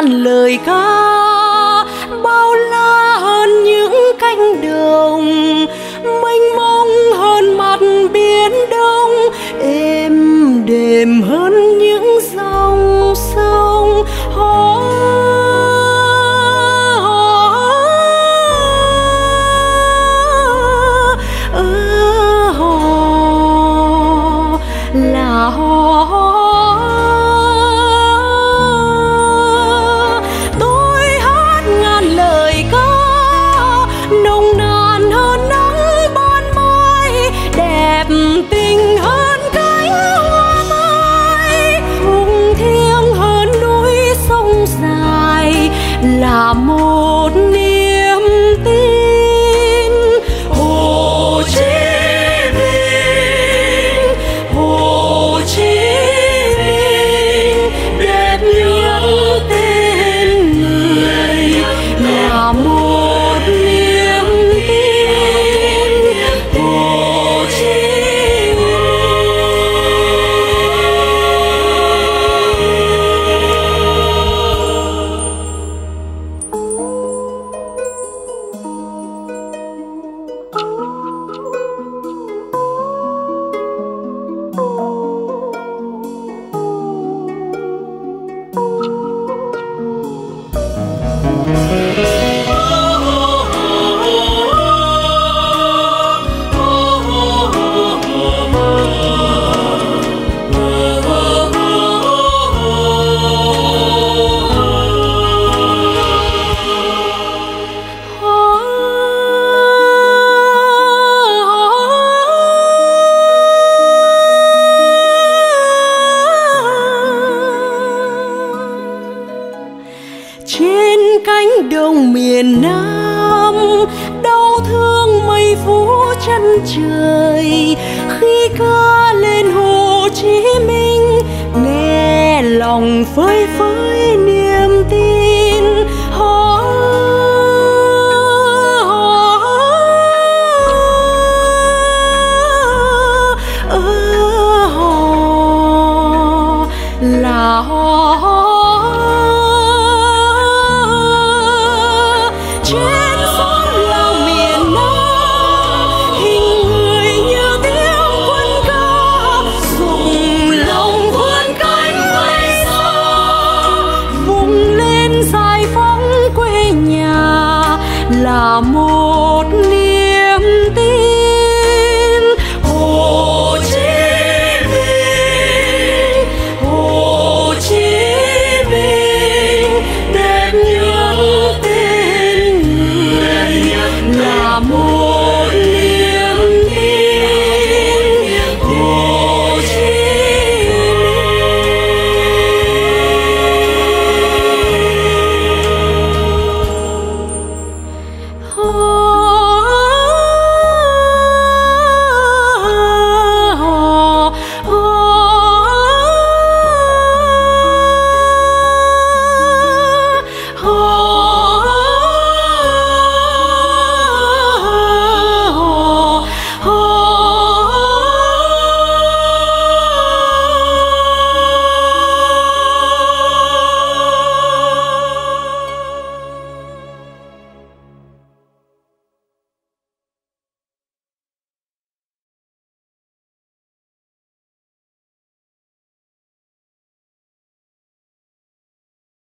ngàn lời ca, bao la hơn những cánh đồng. Mênh mông hơn mặt biển đông, êm đềm hơn miền Nam, đau thương mây phủ chân trời. Khi ca lên Hồ Chí Minh, nghe lòng phơi phới